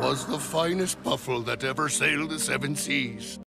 was the finest puffle that ever sailed the seven seas.